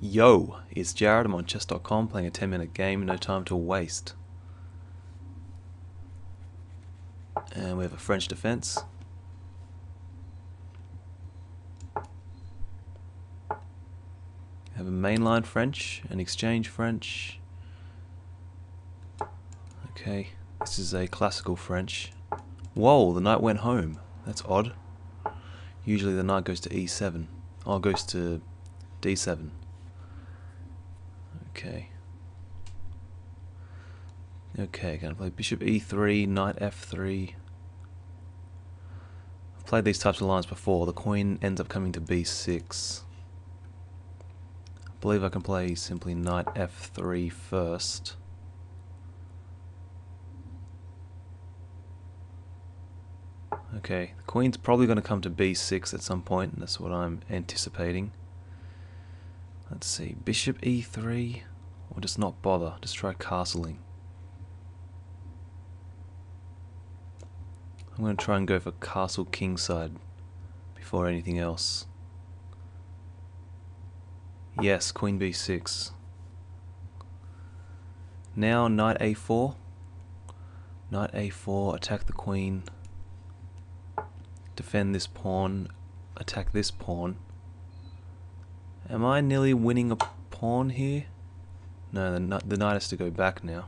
Yo, it's Jared. I'm on chess.com playing a 10 minute game, no time to waste. And we have a French defense. Have a mainline French, an exchange French. Okay, this is a classical French. Whoa, the knight went home. That's odd. Usually the knight goes to e7. Oh, goes to d7. Okay. Okay, gonna play bishop e3, knight f3. I've played these types of lines before. The queen ends up coming to b6. I believe I can play simply knight f3 first. Okay, the queen's probably going to come to b6 at some point, and that's what I'm anticipating. Let's see, bishop e3, or just not bother, just try castling. I'm going to try and go for castle kingside before anything else. Yes, queen b6. Now knight a4. Knight a4, attack the queen defend this pawn, attack this pawn. Am I nearly winning a pawn here? No, the, the knight has to go back now.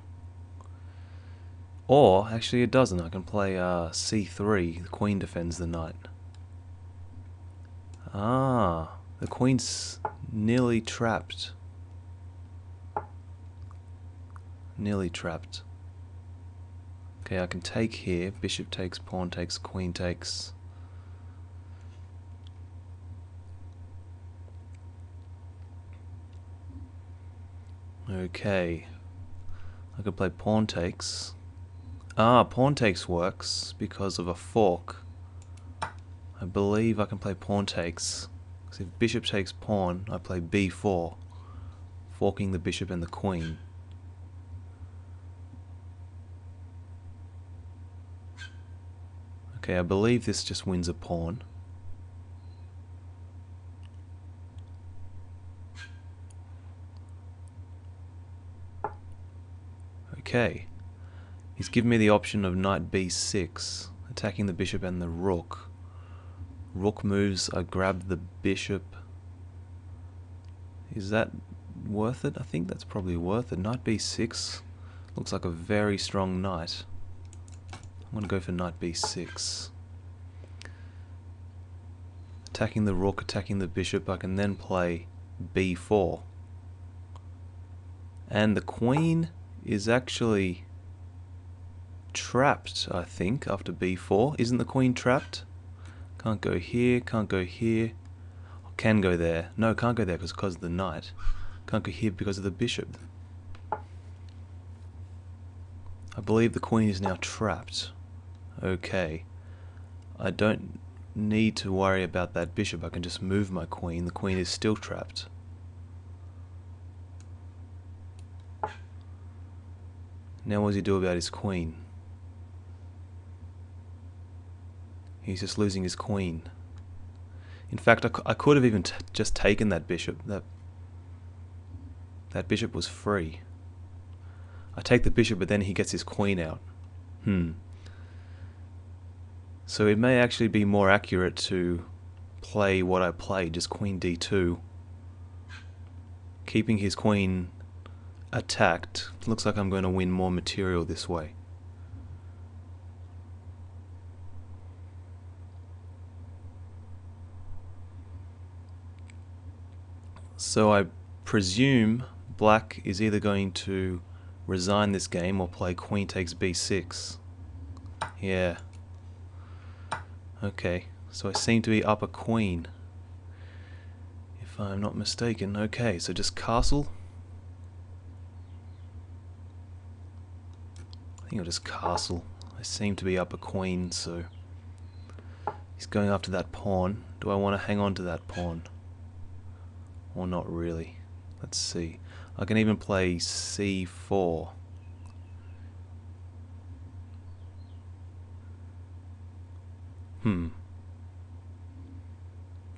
Or, actually it doesn't, I can play uh, c3, the queen defends the knight. Ah, the queen's nearly trapped. Nearly trapped. Okay, I can take here, bishop takes, pawn takes, queen takes. Okay. I could play pawn takes. Ah, pawn takes works because of a fork. I believe I can play pawn takes. Because if bishop takes pawn, I play b4, forking the bishop and the queen. Okay, I believe this just wins a pawn. Okay. He's given me the option of knight b6, attacking the bishop and the rook. Rook moves, I grab the bishop. Is that worth it? I think that's probably worth it. Knight b6 looks like a very strong knight. I'm going to go for knight b6. Attacking the rook, attacking the bishop, I can then play b4. And the queen is actually trapped, I think, after b4. Isn't the queen trapped? Can't go here, can't go here. Can go there. No, can't go there because of the knight. Can't go here because of the bishop. I believe the queen is now trapped. Okay. I don't need to worry about that bishop. I can just move my queen. The queen is still trapped. Now what does he do about his queen? He's just losing his queen. In fact, I, I could have even just taken that bishop. That that bishop was free. I take the bishop, but then he gets his queen out. Hmm. So it may actually be more accurate to play what I played, just queen d2, keeping his queen attacked. Looks like I'm going to win more material this way. So I presume black is either going to resign this game or play queen takes b6. Yeah. Okay, so I seem to be up a queen. If I'm not mistaken. Okay, so just castle. I think I'll just castle. I seem to be up a queen, so he's going after that pawn. Do I want to hang on to that pawn? Or not really? Let's see. I can even play c4. Hmm.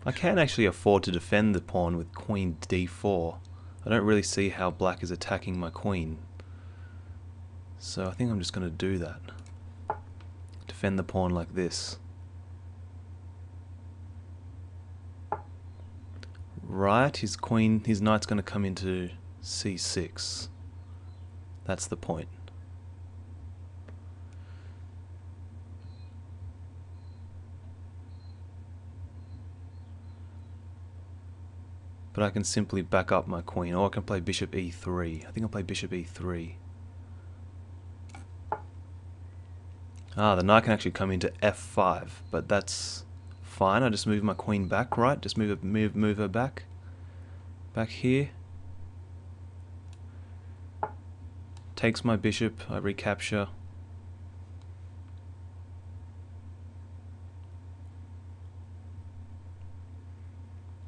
I can actually afford to defend the pawn with queen d4. I don't really see how black is attacking my queen. So I think I'm just going to do that. Defend the pawn like this. Right, his queen, his knight's going to come into c6. That's the point. But I can simply back up my queen, or I can play bishop e3. I think I'll play bishop e3. Ah, the knight can actually come into f5, but that's fine. I just move my queen back, right? Just move, move, move her back. Back here. Takes my bishop, I recapture.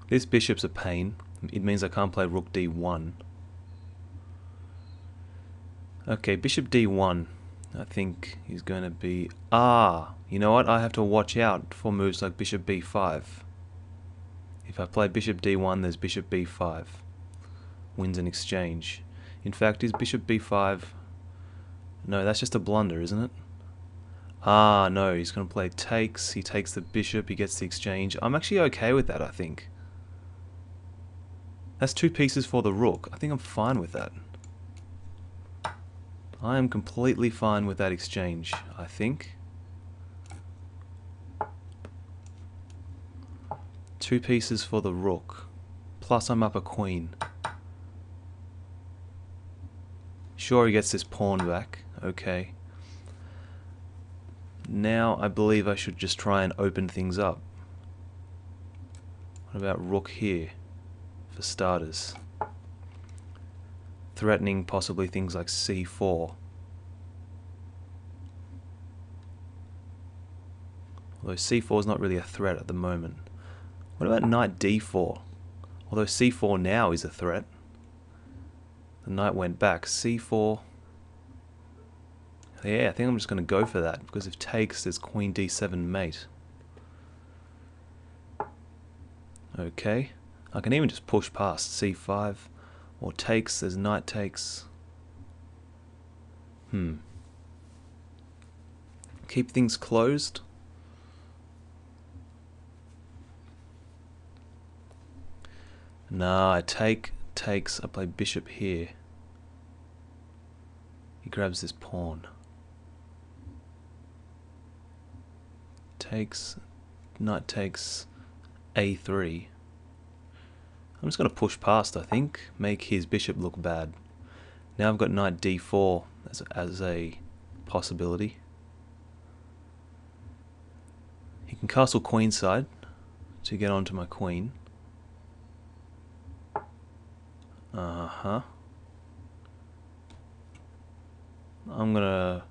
This bishop's a pain. It means I can't play rook d1. Okay, bishop d1. I think he's going to be... Ah! You know what? I have to watch out for moves like bishop b5. If I play bishop d1, there's bishop b5. Wins an exchange. In fact, is bishop b5... No, that's just a blunder, isn't it? Ah, no, he's going to play takes. He takes the bishop, he gets the exchange. I'm actually okay with that, I think. That's two pieces for the rook. I think I'm fine with that. I am completely fine with that exchange, I think. Two pieces for the rook. Plus I'm up a queen. Sure, he gets this pawn back. Okay. Now I believe I should just try and open things up. What about rook here? for starters. Threatening possibly things like c4. Although c4 is not really a threat at the moment. What about knight d4? Although c4 now is a threat. The knight went back. c4. Yeah, I think I'm just going to go for that because if takes, there's queen d7 mate. Okay. I can even just push past c5 or takes, as knight takes. Hmm. Keep things closed. Nah, I take, takes, I play bishop here. He grabs this pawn. Takes, knight takes a3. I'm just going to push past, I think, make his bishop look bad. Now I've got knight d4 as, as a possibility. He can castle queenside to get onto my queen. Uh-huh. I'm gonna...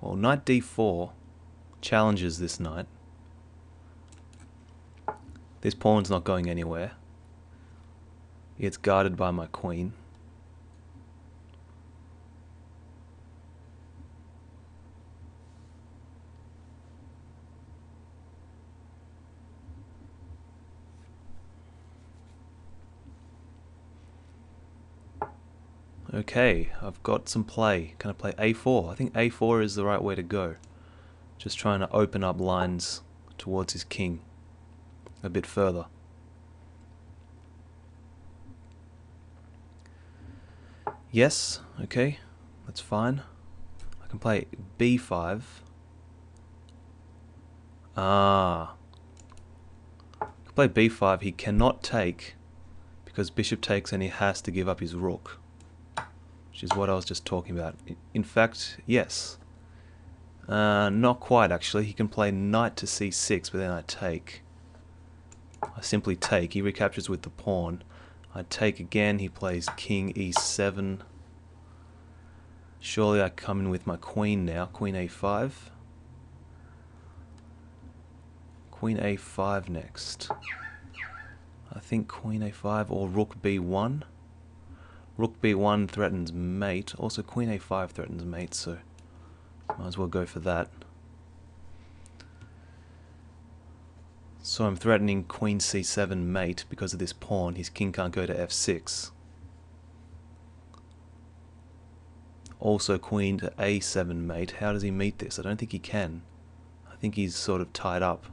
Well, knight d4 challenges this knight. This pawn's not going anywhere. It's guarded by my queen. Okay, I've got some play. Can I play a4? I think a4 is the right way to go. Just trying to open up lines towards his king a bit further. Yes, okay, that's fine. I can play b5. Ah. Play b5. He cannot take because bishop takes and he has to give up his rook. Which is what I was just talking about. In fact, yes. Uh, not quite actually. He can play knight to c6 but then I take. I simply take. He recaptures with the pawn. I take again, he plays king e7. Surely I come in with my queen now, queen a5. Queen a5 next. I think queen a5 or rook b1. Rook b1 threatens mate, also queen a5 threatens mate, so might as well go for that. So I'm threatening queen c7 mate because of this pawn. His king can't go to f6. Also queen to a7 mate. How does he meet this? I don't think he can. I think he's sort of tied up.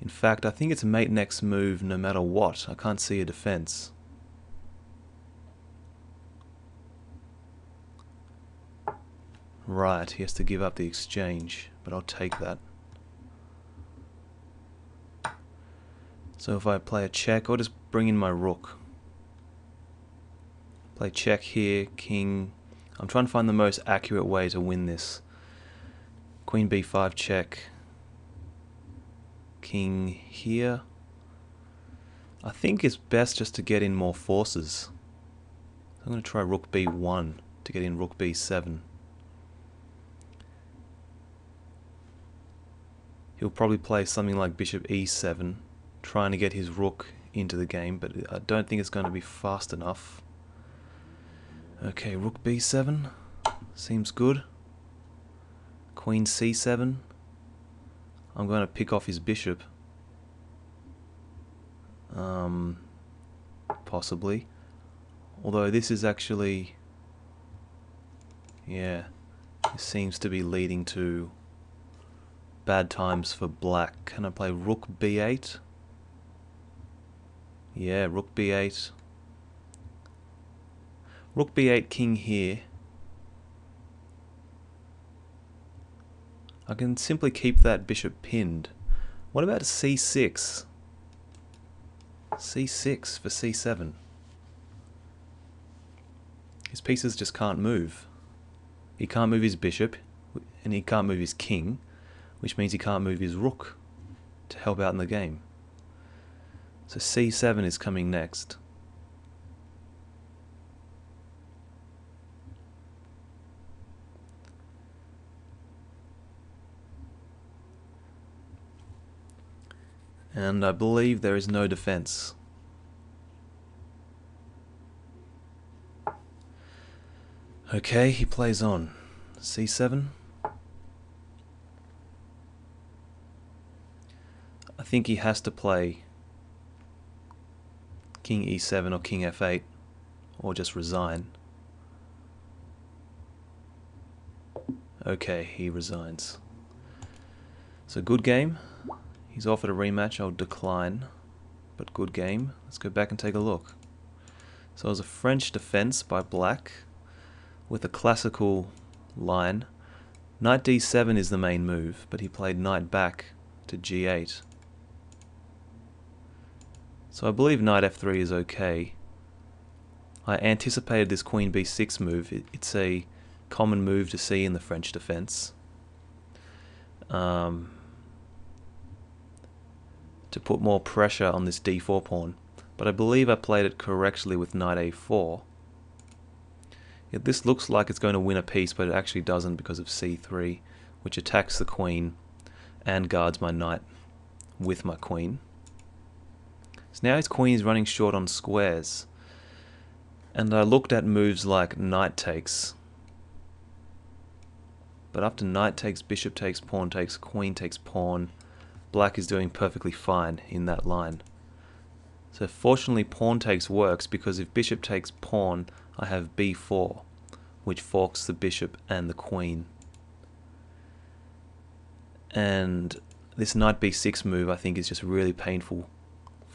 In fact, I think it's mate next move no matter what. I can't see a defense. Right, he has to give up the exchange, but I'll take that. So if I play a check, I'll just bring in my rook. Play check here, king. I'm trying to find the most accurate way to win this. Queen b5 check. King here. I think it's best just to get in more forces. I'm going to try rook b1 to get in rook b7. He'll probably play something like bishop e7 trying to get his rook into the game, but I don't think it's going to be fast enough. Okay, rook b7 seems good. Queen c7. I'm going to pick off his bishop. Um, possibly. Although this is actually... Yeah, this seems to be leading to bad times for black. Can I play rook b8? Yeah, rook b8. Rook b8, king here. I can simply keep that bishop pinned. What about c6? c6 for c7. His pieces just can't move. He can't move his bishop, and he can't move his king, which means he can't move his rook to help out in the game. So c7 is coming next. And I believe there is no defense. Okay, he plays on. c7. I think he has to play king e7 or king f8 or just resign. Okay, he resigns. So good game. He's offered a rematch, I'll decline. But good game. Let's go back and take a look. So it was a French defense by black with a classical line. Knight d7 is the main move, but he played knight back to g8. So I believe knight f3 is okay. I anticipated this queen b6 move. It's a common move to see in the French defense. Um, to put more pressure on this d4 pawn. But I believe I played it correctly with knight a4. Yeah, this looks like it's going to win a piece, but it actually doesn't because of c3, which attacks the queen and guards my knight with my queen. So now his queen is running short on squares. And I looked at moves like knight takes. But after knight takes, bishop takes, pawn takes, queen takes pawn, black is doing perfectly fine in that line. So fortunately pawn takes works because if bishop takes pawn, I have b4, which forks the bishop and the queen. And this knight b6 move I think is just really painful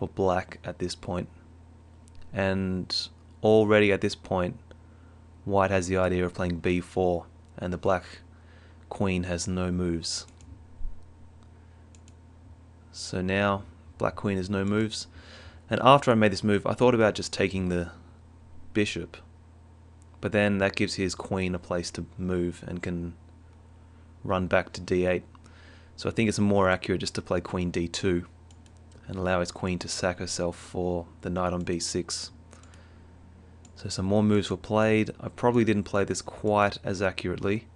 for black at this point. And already at this point, white has the idea of playing b4, and the black queen has no moves. So now, black queen has no moves. And after I made this move, I thought about just taking the bishop. But then that gives his queen a place to move and can run back to d8. So I think it's more accurate just to play queen d2 and allow his queen to sack herself for the knight on b6. So some more moves were played. I probably didn't play this quite as accurately.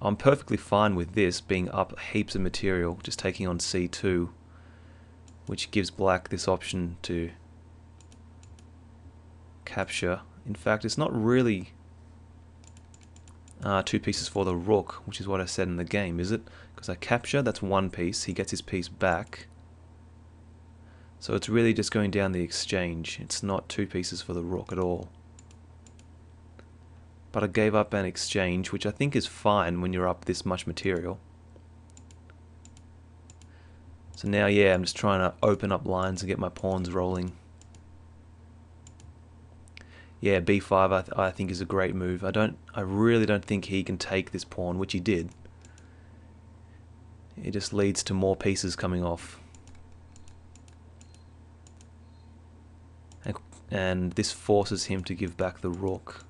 I'm perfectly fine with this being up heaps of material, just taking on c2, which gives black this option to capture. In fact, it's not really Uh, two pieces for the rook, which is what I said in the game, is it? Because I capture, that's one piece. He gets his piece back. So it's really just going down the exchange. It's not two pieces for the rook at all. But I gave up an exchange, which I think is fine when you're up this much material. So now, yeah, I'm just trying to open up lines and get my pawns rolling. Yeah, b5 I, th I think is a great move. I don't, I really don't think he can take this pawn, which he did. It just leads to more pieces coming off. And this forces him to give back the rook.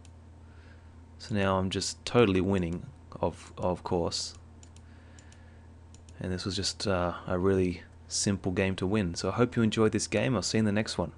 So now I'm just totally winning, of of course. And this was just uh, a really simple game to win. So I hope you enjoyed this game. I'll see you in the next one.